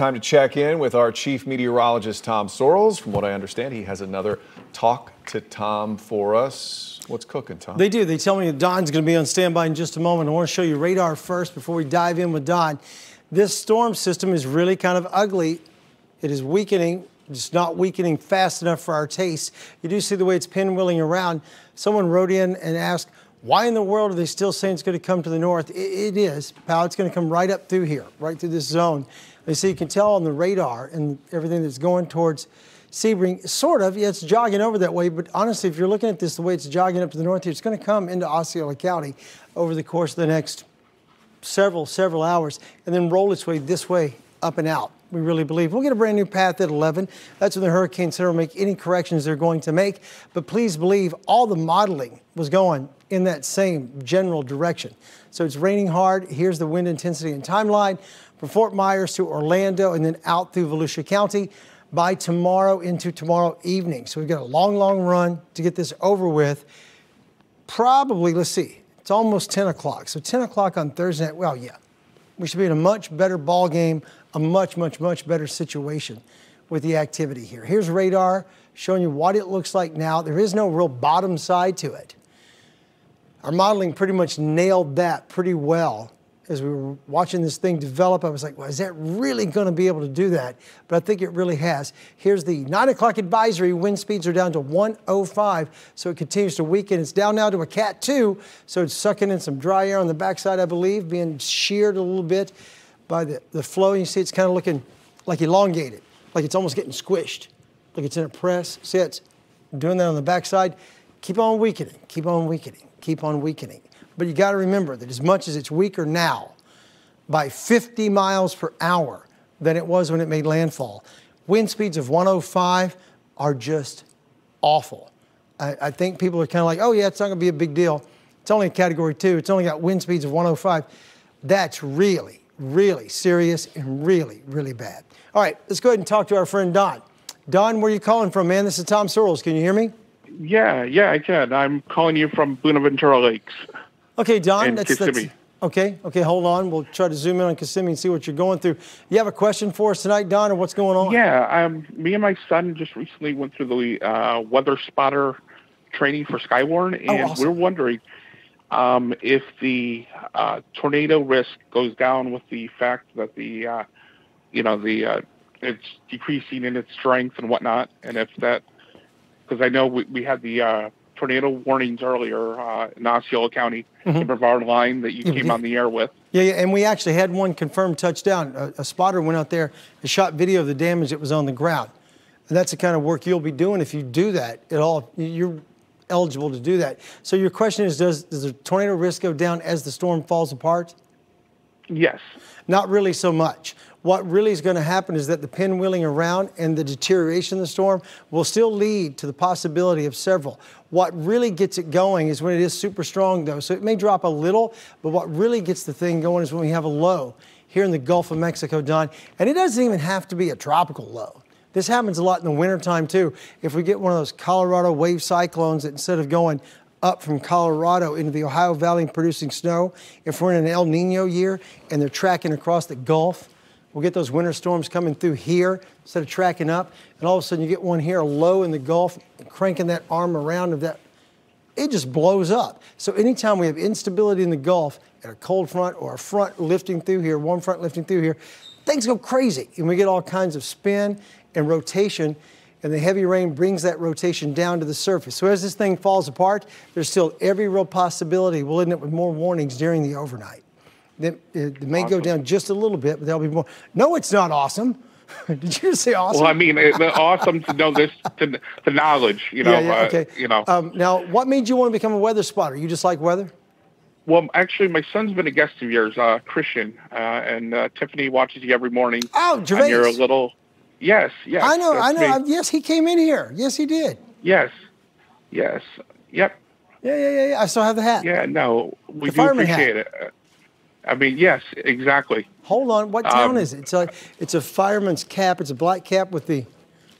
time to check in with our chief meteorologist, Tom Sorrells. From what I understand, he has another talk to Tom for us. What's cooking, Tom? They do. They tell me Don's going to be on standby in just a moment. I want to show you radar first before we dive in with Don. This storm system is really kind of ugly. It is weakening, just not weakening fast enough for our taste. You do see the way it's pinwheeling around. Someone wrote in and asked, why in the world are they still saying it's going to come to the north? it, it is, pal. It's going to come right up through here, right through this zone. And so you can tell on the radar and everything that's going towards Sebring, sort of, yeah, it's jogging over that way, but honestly, if you're looking at this the way it's jogging up to the north here, it's going to come into Osceola County over the course of the next several, several hours and then roll its way this way up and out. We really believe we'll get a brand new path at 11. That's when the Hurricane Center will make any corrections they're going to make. But please believe all the modeling was going in that same general direction. So it's raining hard. Here's the wind intensity and timeline from Fort Myers to Orlando and then out through Volusia County by tomorrow into tomorrow evening. So we've got a long, long run to get this over with. Probably, let's see, it's almost 10 o'clock. So 10 o'clock on Thursday well, yeah, we should be in a much better ball game, a much, much, much better situation with the activity here. Here's radar showing you what it looks like now. There is no real bottom side to it. Our modeling pretty much nailed that pretty well as we were watching this thing develop. I was like, well, is that really going to be able to do that? But I think it really has. Here's the 9 o'clock advisory. Wind speeds are down to 105, so it continues to weaken. It's down now to a Cat 2, so it's sucking in some dry air on the backside, I believe, being sheared a little bit by the, the flow. You see it's kind of looking like elongated, like it's almost getting squished, like it's in a press. See, it's doing that on the backside. Keep on weakening, keep on weakening keep on weakening. But you got to remember that as much as it's weaker now by 50 miles per hour than it was when it made landfall, wind speeds of 105 are just awful. I, I think people are kind of like, oh, yeah, it's not going to be a big deal. It's only a category two, it's only got wind speeds of 105. That's really, really serious and really, really bad. All right, let's go ahead and talk to our friend Don. Don, where are you calling from, man? This is Tom Sorrells. Can you hear me? Yeah, yeah, I can. I'm calling you from Buenaventura Lakes. Okay, Don. That's, that's, okay. Okay, hold on. We'll try to zoom in on Kissimmee and see what you're going through. You have a question for us tonight, Don, or what's going on? Yeah, um, me and my son just recently went through the uh, weather spotter training for Skywarn, oh, and oh, awesome. we're wondering um, if the uh, tornado risk goes down with the fact that the, uh, you know, the uh, it's decreasing in its strength and whatnot, and if that because I know we, we had the uh, tornado warnings earlier uh, in Osceola County, mm-hmm. the Brevard line that you came on the air with. Yeah, yeah, and we actually had one confirmed touchdown. A, a spotter went out there and shot video of the damage that was on the ground. And that's the kind of work you'll be doing if you do that at all. You're eligible to do that. So your question is, does, does the tornado risk go down as the storm falls apart? Yes. Not really so much what really is going to happen is that the pinwheeling around and the deterioration of the storm will still lead to the possibility of several. What really gets it going is when it is super strong, though. So it may drop a little, but what really gets the thing going is when we have a low here in the Gulf of Mexico, Don. And it doesn't even have to be a tropical low. This happens a lot in the wintertime, too. If we get one of those Colorado wave cyclones that instead of going up from Colorado into the Ohio Valley and producing snow, if we're in an El Nino year and they're tracking across the Gulf, We'll get those winter storms coming through here instead of tracking up. And all of a sudden you get one here low in the Gulf, cranking that arm around of that. It just blows up. So anytime we have instability in the Gulf and a cold front or a front lifting through here, one front lifting through here, things go crazy. And we get all kinds of spin and rotation and the heavy rain brings that rotation down to the surface. So as this thing falls apart, there's still every real possibility we'll end up with more warnings during the overnight. It, it may awesome. go down just a little bit, but there'll be more. No, it's not awesome. Did you just say awesome? Well, I mean, it's awesome to know this, to, the knowledge, you know. Yeah, yeah, okay. Uh, you know. Um, now, what made you want to become a weather spotter? You just like weather? Well, actually, my son's been a guest of yours, uh, Christian, uh, and uh, Tiffany watches you every morning. Oh, Gervais. you're a little. Yes, yes. I know, I know. Me. Yes, he came in here. Yes, he did. Yes, yes, yep. Yeah, yeah, yeah. yeah. I still have the hat. Yeah, no, we the do appreciate hat. it. I mean, yes, exactly. Hold on. What town um, is it? It's a, it's a fireman's cap. It's a black cap with the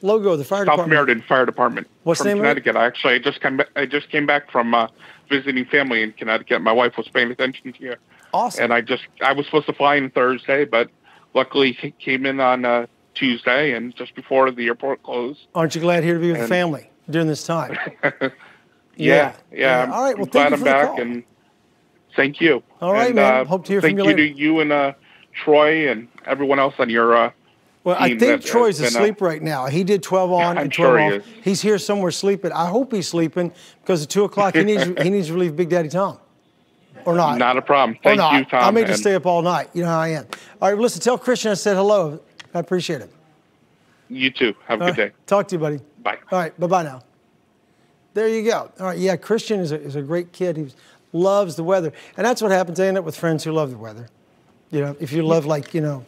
logo of the fire South department. South Meriden Fire Department. What's from the name Connecticut. Of it? Actually, I just came. I just came back from uh, visiting family in Connecticut. My wife was paying attention to you. Awesome. And I just I was supposed to fly in Thursday, but luckily he came in on uh, Tuesday and just before the airport closed. Aren't you glad here to be with and, family during this time? yeah, yeah, yeah. All right. Well, I'm glad I'm back and thank you. All right, and, man. Uh, Hope to hear from you later. Thank you to you and uh, Troy and everyone else on your. Uh, well, I think Troy's asleep right now. He did 12 on I'm and 12 sure off. He. He's here somewhere sleeping. I hope he's sleeping because at 2 o'clock he needs, he needs to relieve Big Daddy Tom. Or not. Not a problem. Thank or not. you, Tom. I may just stay up all night. You know how I am. All right, listen, tell Christian I said hello. I appreciate it. You too. Have a all good right. day. Talk to you, buddy. Bye. All right, bye-bye now. There you go. All right, yeah, Christian is a, is a great kid. He loves the weather. And that's what happens. I end up with friends who love the weather. You know, if you love, like, you know,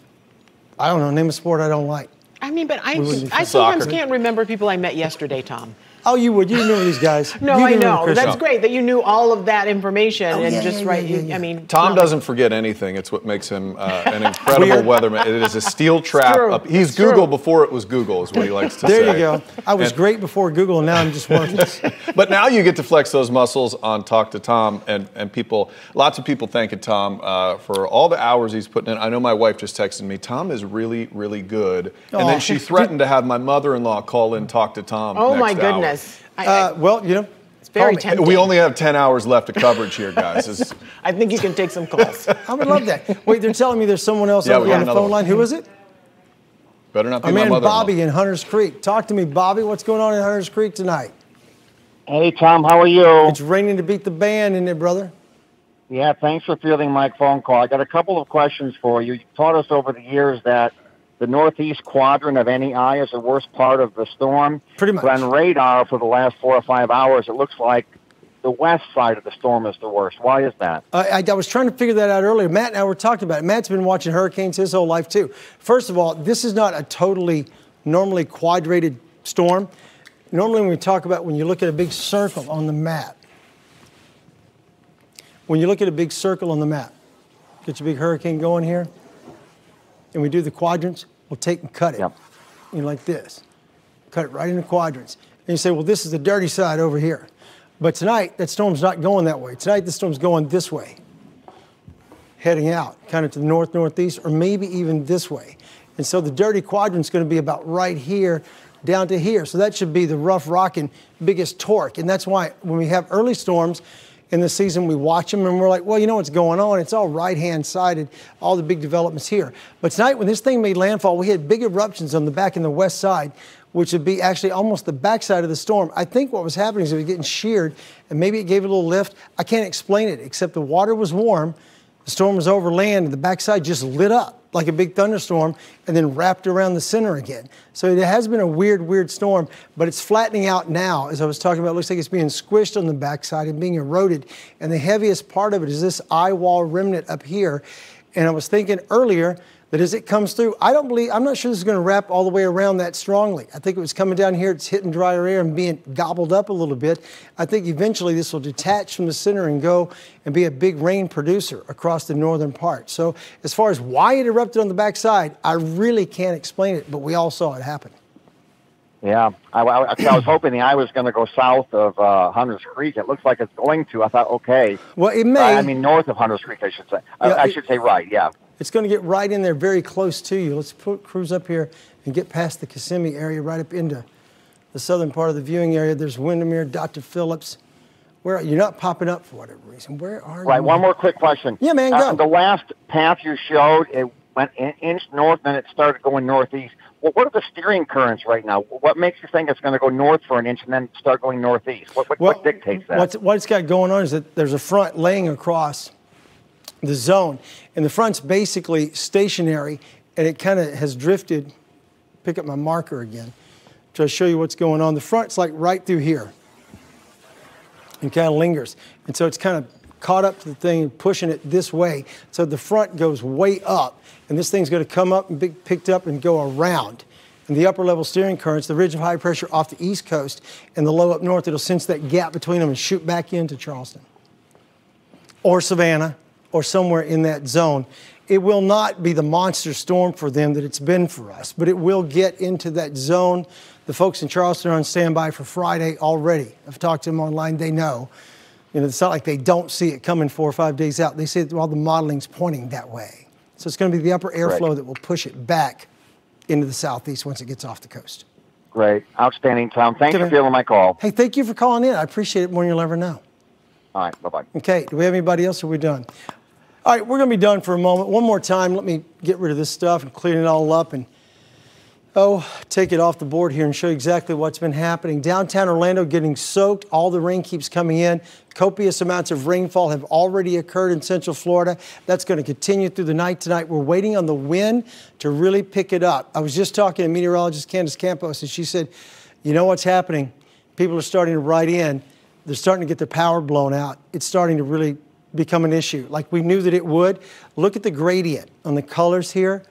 I don't know, name a sport I don't like. I mean, but I, I sometimes can't remember people I met yesterday, Tom. Oh, you would. You remember these guys. no, you I know. That's great that you knew all of that information oh, and yeah, just yeah, right. Yeah, you, I mean, Tom doesn't forget anything. It's what makes him uh, an incredible weatherman. It is a steel trap. Up. He's it's Google true. before it was Google, is what he likes to there say. There you go. I was and, great before Google, and now I'm just worthless. but now you get to flex those muscles on Talk to Tom, and, and people, lots of people thanking Tom uh, for all the hours he's putting in. I know my wife just texted me, Tom is really, really good. And Aw. then she threatened to have my mother-in-law call in Talk to Tom. Oh next my hour. Goodness. I, Uh, well, you know, it's very tempting. We only have 10 hours left of coverage here, guys. It's- I think you can take some calls. I would love that. Wait, they're telling me there's someone else Yeah, on, on the phone one. line. Who is it? better not be Our my man mother Bobby in Hunters Creek. Talk to me, Bobby. What's going on in Hunters Creek tonight? Hey, Tom, how are you? It's raining to beat the band, isn't it, brother? Yeah, thanks for fielding my phone call. I got a couple of questions for you. You taught us over the years that the northeast quadrant of any eye is the worst part of the storm. Pretty much. But on radar for the last four or five hours, it looks like the west side of the storm is the worst. Why is that? I, I, I was trying to figure that out earlier. Matt and I were talking about it. Matt's been watching hurricanes his whole life, too. First of all, this is not a totally normally quadrated storm. Normally, when we talk about when you look at a big circle on the map, when you look at a big circle on the map, get your big hurricane going here, and we do the quadrants, we'll take and cut it. Yep. You know, like this. Cut it right into quadrants. And you say, well, this is the dirty side over here. But tonight, that storm's not going that way. Tonight, the storm's going this way, heading out, kind of to the north, northeast, or maybe even this way. And so the dirty quadrant's going to be about right here down to here. So that should be the rough rocking biggest torque. And that's why when we have early storms in the season, we watch them and we're like, well, you know what's going on. It's all right hand sided, all the big developments here. But tonight, when this thing made landfall, we had big eruptions on the back and the west side which would be actually almost the backside of the storm. I think what was happening is it was getting sheared, and maybe it gave it a little lift. I can't explain it, except the water was warm, the storm was over land, and the backside just lit up like a big thunderstorm and then wrapped around the center again. So it has been a weird, weird storm, but it's flattening out now. As I was talking about, looks like it's being squished on the backside and being eroded. And the heaviest part of it is this eye wall remnant up here. And I was thinking earlier, that as it comes through, I don't believe, I'm not sure this is going to wrap all the way around that strongly. I think it was coming down here, it's hitting drier air and being gobbled up a little bit. I think eventually this will detach from the center and go and be a big rain producer across the northern part. So, as far as why it erupted on the backside, I really can't explain it, but we all saw it happen. Yeah, I, I, I was hoping the eye was going to go south of uh, Hunters Creek. It looks like it's going to. I thought, okay. Well, it may. I mean, north of Hunters Creek, I should say. I, Yeah, I it- should say right. Yeah. It's going to get right in there, very close to you. Let's put, cruise up here and get past the Kissimmee area, right up into the southern part of the viewing area. There's Windermere, Dr. Phillips. Where are, you're not popping up for whatever reason. Where are you? Right. One more quick question. Yeah, man, Uh, the last path you showed, it went an inch north, then it started going northeast. Well, what are the steering currents right now? What makes you think it's going to go north for an inch and then start going northeast? What, what, what dictates that? What's, what it's got going on is that there's a front laying across the zone, and the front's basically stationary, and it kind of has drifted. Pick up my marker again. To show you what's going on. The front's like right through here, and kind of lingers, and so it's kind of caught up to the thing and pushing it this way. So the front goes way up, and this thing's going to come up and be picked up and go around. And the upper level steering currents, the ridge of high pressure off the east coast, and the low up north, it'll sense that gap between them and shoot back into Charleston or Savannah or somewhere in that zone. It will not be the monster storm for them that it's been for us, but it will get into that zone. The folks in Charleston are on standby for Friday already. I've talked to them online, they know. You know, it's not like they don't see it coming four or five days out. They see that all the modeling's pointing that way. So it's going to be the upper airflow right. that will push it back into the southeast once it gets off the coast. Great. Outstanding, Tom. Thanks for feeling my call. Hey, thank you for calling in. I appreciate it more than you'll ever know. All right. Bye bye. Okay. Do we have anybody else or are we done? All right. We're going to be done for a moment. One more time. Let me get rid of this stuff and clean it all up and oh, take it off the board here and show you exactly what's been happening. Downtown Orlando getting soaked. All the rain keeps coming in. Copious amounts of rainfall have already occurred in Central Florida. That's going to continue through the night tonight. We're waiting on the wind to really pick it up. I was just talking to meteorologist Candace Campos, and she said, you know what's happening? People are starting to write in. They're starting to get their power blown out. It's starting to really become an issue, like we knew that it would. Look at the gradient on the colors here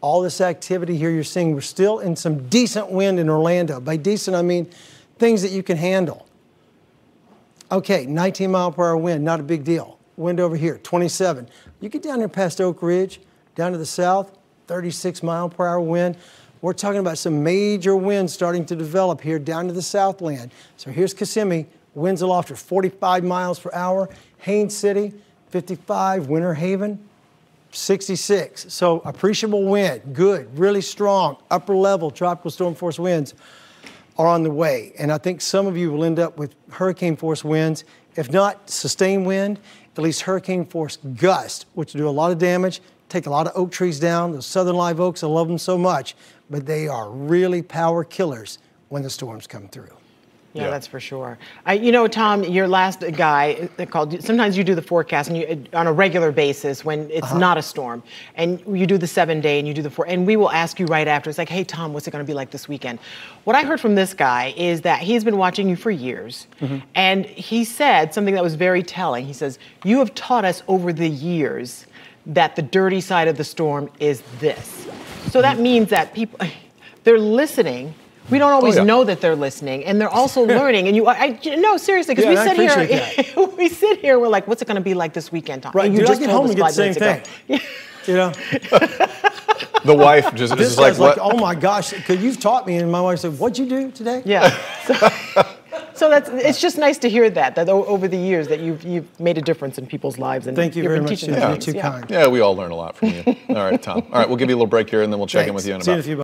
all this activity here you're seeing, we're still in some decent wind in Orlando. By decent, I mean things that you can handle. Okay, 19 mile per hour wind, not a big deal. Wind over here, 27. You get down here past Oak Ridge, down to the south, 36 mile per hour wind. We're talking about some major winds starting to develop here down to the southland. So here's Kissimmee, winds aloft are 45 miles per hour. Haines City, 55. Winter Haven, 66. So appreciable wind, good, really strong, upper level tropical storm force winds are on the way. And I think some of you will end up with hurricane force winds, if not sustained wind, at least hurricane force gust, which do a lot of damage, take a lot of oak trees down. Those southern live oaks, I love them so much, but they are really power killers when the storms come through. Yeah, yeah, that's for sure. I, you know, Tom, your last guy uh, called. Sometimes you do the forecast and you, uh, on a regular basis when it's uh-huh. not a storm, and you do the seven day and you do the four. And we will ask you right after. It's like, hey, Tom, what's it going to be like this weekend? What I heard from this guy is that he's been watching you for years, mm-hmm. and he said something that was very telling. He says, "You have taught us over the years that the dirty side of the storm is this." So that mm-hmm. means that people, they're listening we don't always oh, yeah. know that they're listening, and they're also learning. And you, I, no, seriously, because yeah, we sit here, we sit here, we're like, what's it going to be like this weekend, Tom? Right, and you Dude, just get home and get the same thing. you know. the wife just this is like, like, oh my gosh, because you've taught me, and my wife said, what'd you do today? Yeah. So, so that's it's just nice to hear that that over the years that you've you've made a difference in people's lives and thank you very much. Yeah. You're too yeah. kind. Yeah, we all learn a lot from you. all right, Tom. All right, we'll give you a little break here, and then we'll check Thanks. in with you in a about.